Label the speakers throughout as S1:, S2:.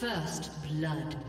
S1: First blood.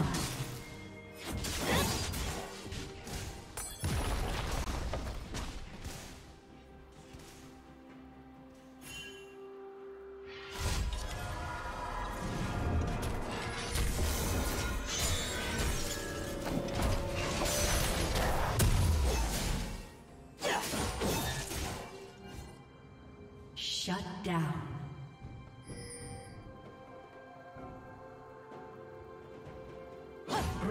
S1: down. Shut down.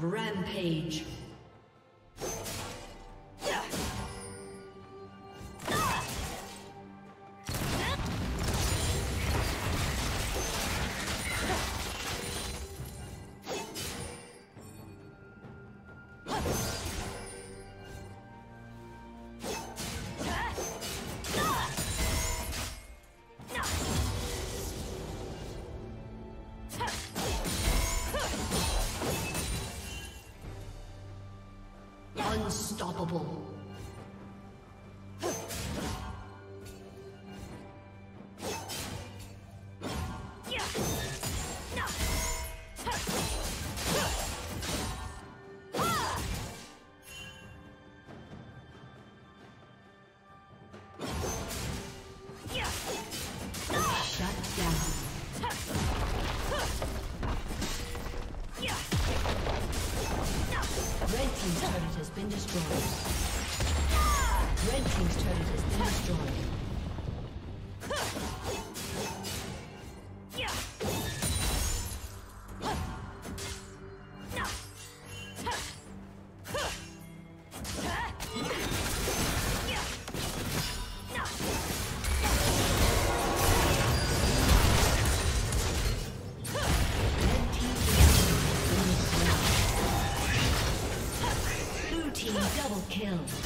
S1: Rampage.
S2: Disconnected. A